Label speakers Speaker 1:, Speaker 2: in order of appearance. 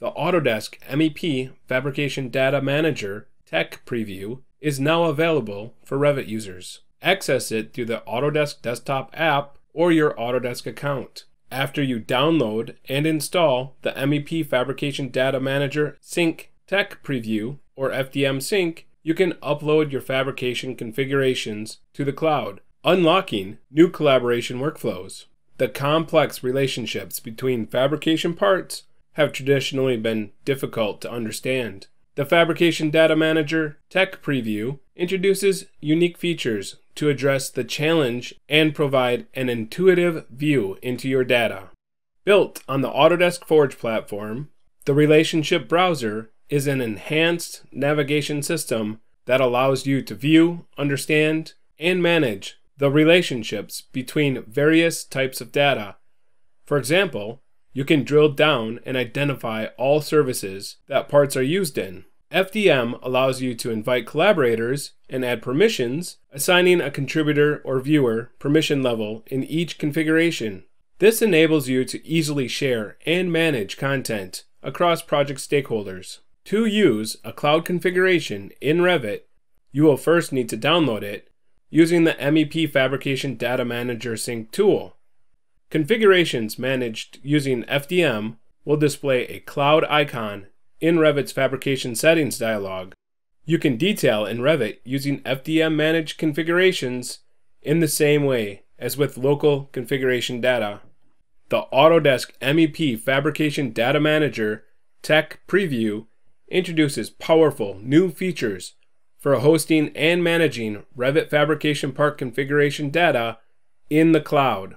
Speaker 1: The Autodesk MEP Fabrication Data Manager Tech Preview is now available for Revit users. Access it through the Autodesk Desktop app or your Autodesk account. After you download and install the MEP Fabrication Data Manager Sync Tech Preview or FDM Sync, you can upload your fabrication configurations to the cloud, unlocking new collaboration workflows. The complex relationships between fabrication parts have traditionally been difficult to understand. The Fabrication Data Manager Tech Preview introduces unique features to address the challenge and provide an intuitive view into your data. Built on the Autodesk Forge platform, the Relationship Browser is an enhanced navigation system that allows you to view, understand, and manage the relationships between various types of data. For example, you can drill down and identify all services that parts are used in. FDM allows you to invite collaborators and add permissions, assigning a contributor or viewer permission level in each configuration. This enables you to easily share and manage content across project stakeholders. To use a cloud configuration in Revit, you will first need to download it using the MEP Fabrication Data Manager Sync tool. Configurations managed using FDM will display a cloud icon in Revit's Fabrication Settings dialog. You can detail in Revit using FDM managed configurations in the same way as with local configuration data. The Autodesk MEP Fabrication Data Manager Tech Preview introduces powerful new features for hosting and managing Revit fabrication part configuration data in the cloud.